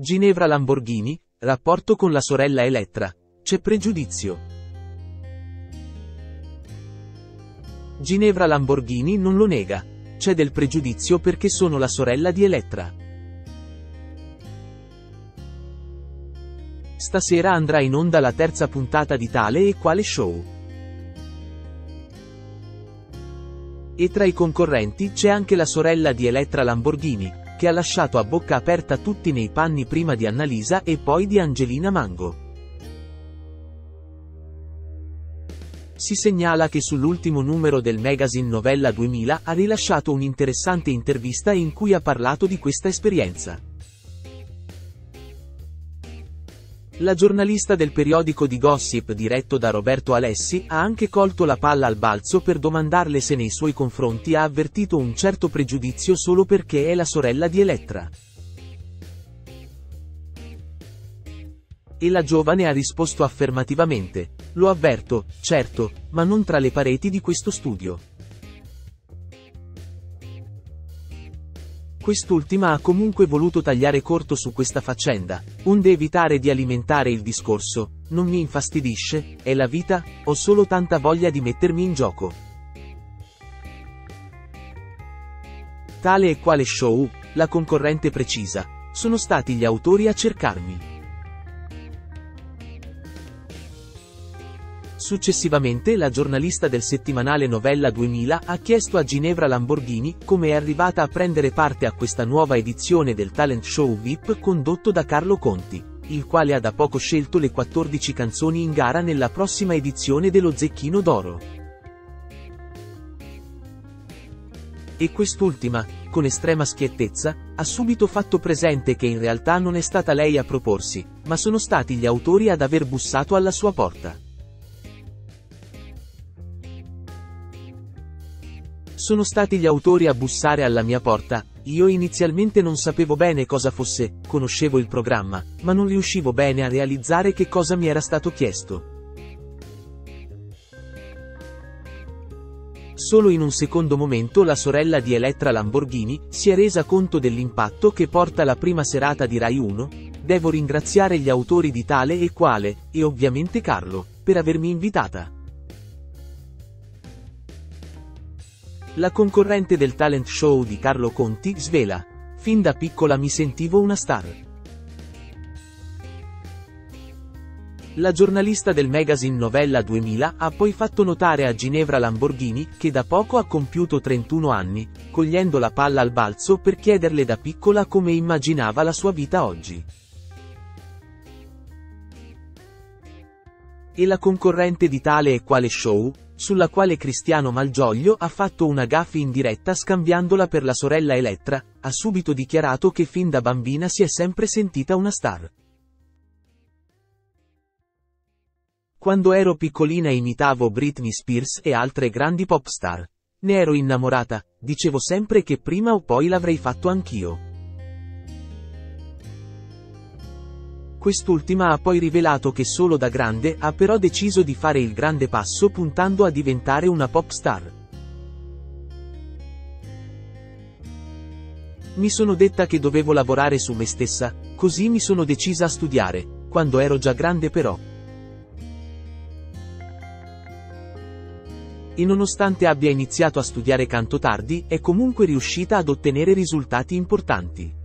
Ginevra Lamborghini, rapporto con la sorella Elettra. C'è pregiudizio. Ginevra Lamborghini non lo nega. C'è del pregiudizio perché sono la sorella di Elettra. Stasera andrà in onda la terza puntata di Tale e Quale Show. E tra i concorrenti c'è anche la sorella di Elettra Lamborghini, che ha lasciato a bocca aperta tutti nei panni prima di Annalisa e poi di Angelina Mango. Si segnala che sull'ultimo numero del magazine Novella 2000 ha rilasciato un'interessante intervista in cui ha parlato di questa esperienza. La giornalista del periodico di gossip diretto da Roberto Alessi ha anche colto la palla al balzo per domandarle se nei suoi confronti ha avvertito un certo pregiudizio solo perché è la sorella di Elettra. E la giovane ha risposto affermativamente, lo avverto, certo, ma non tra le pareti di questo studio. Quest'ultima ha comunque voluto tagliare corto su questa faccenda, onde evitare di alimentare il discorso, non mi infastidisce, è la vita, ho solo tanta voglia di mettermi in gioco. Tale e quale show, la concorrente precisa, sono stati gli autori a cercarmi. Successivamente la giornalista del settimanale Novella 2000 ha chiesto a Ginevra Lamborghini come è arrivata a prendere parte a questa nuova edizione del talent show VIP condotto da Carlo Conti, il quale ha da poco scelto le 14 canzoni in gara nella prossima edizione dello Zecchino d'Oro. E quest'ultima, con estrema schiettezza, ha subito fatto presente che in realtà non è stata lei a proporsi, ma sono stati gli autori ad aver bussato alla sua porta. Sono stati gli autori a bussare alla mia porta, io inizialmente non sapevo bene cosa fosse, conoscevo il programma, ma non riuscivo bene a realizzare che cosa mi era stato chiesto. Solo in un secondo momento la sorella di Elettra Lamborghini si è resa conto dell'impatto che porta la prima serata di Rai 1, devo ringraziare gli autori di tale e quale, e ovviamente Carlo, per avermi invitata. La concorrente del talent show di Carlo Conti svela. Fin da piccola mi sentivo una star. La giornalista del magazine Novella 2000 ha poi fatto notare a Ginevra Lamborghini, che da poco ha compiuto 31 anni, cogliendo la palla al balzo per chiederle da piccola come immaginava la sua vita oggi. E la concorrente di tale e quale show, sulla quale Cristiano Malgioglio ha fatto una gaffe in diretta scambiandola per la sorella Elettra, ha subito dichiarato che fin da bambina si è sempre sentita una star. Quando ero piccolina imitavo Britney Spears e altre grandi pop star. Ne ero innamorata, dicevo sempre che prima o poi l'avrei fatto anch'io. Quest'ultima ha poi rivelato che solo da grande ha però deciso di fare il grande passo puntando a diventare una pop star. Mi sono detta che dovevo lavorare su me stessa, così mi sono decisa a studiare, quando ero già grande però. E nonostante abbia iniziato a studiare canto tardi, è comunque riuscita ad ottenere risultati importanti.